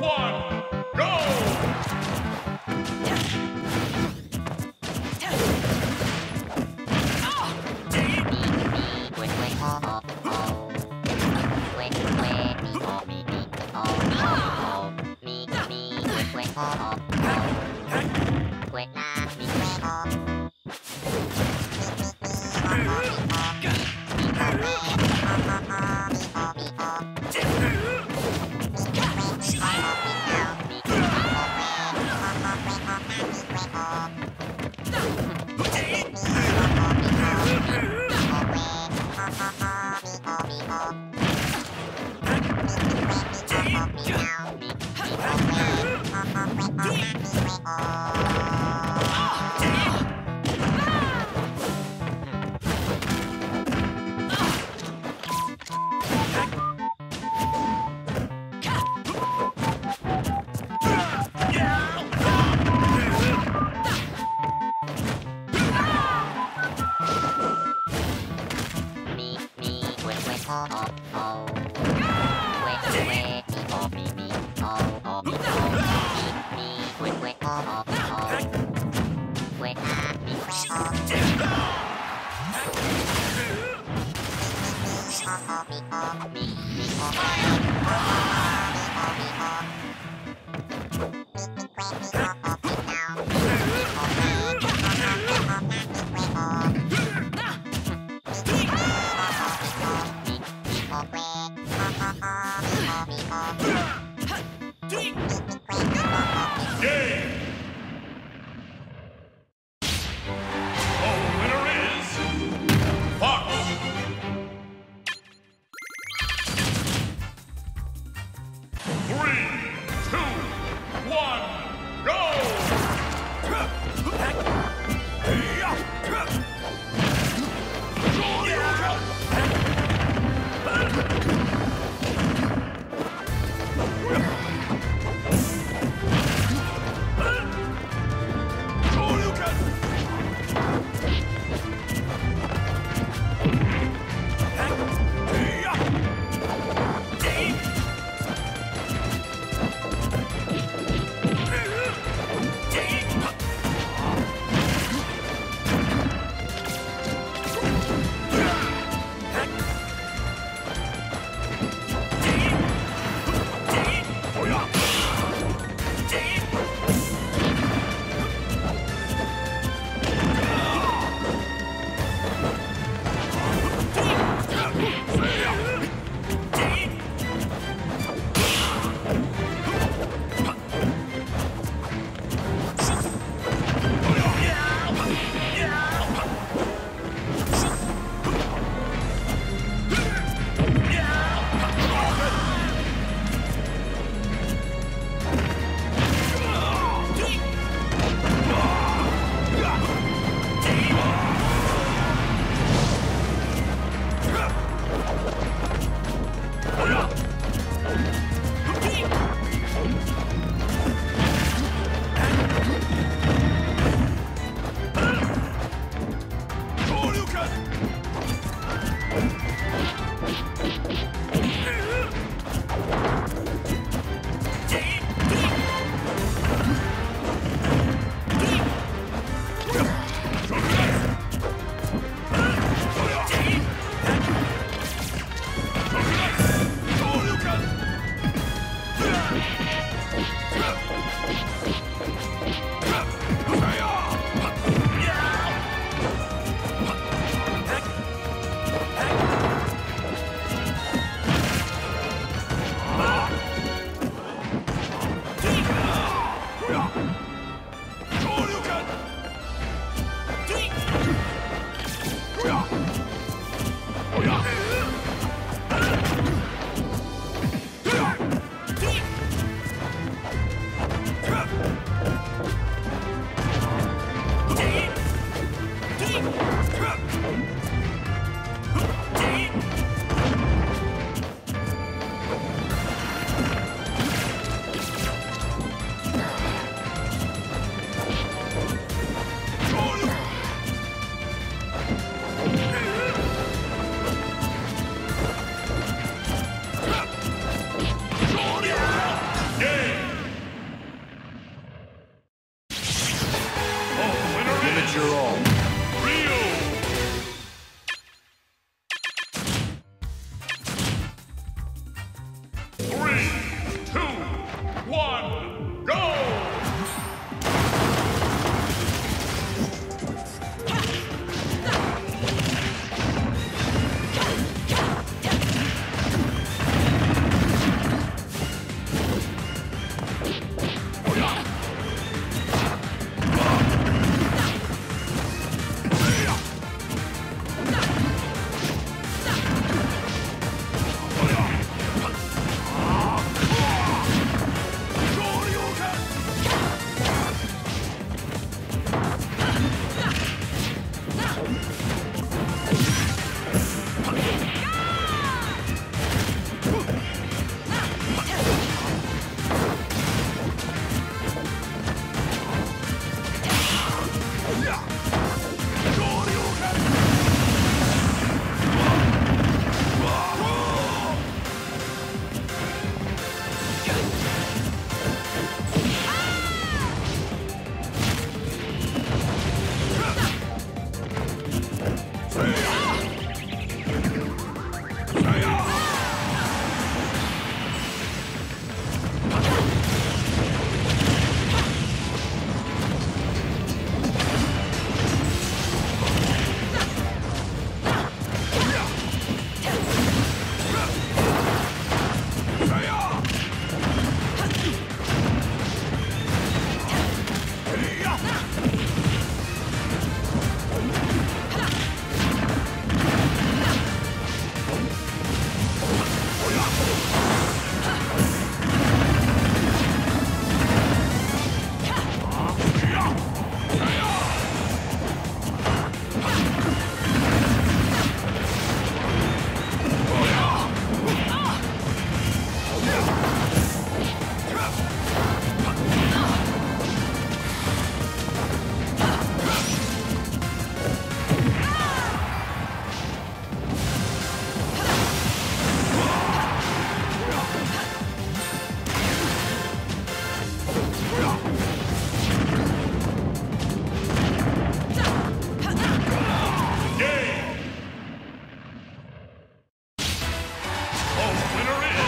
one, Ah. Game! Three,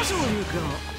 Casual you go.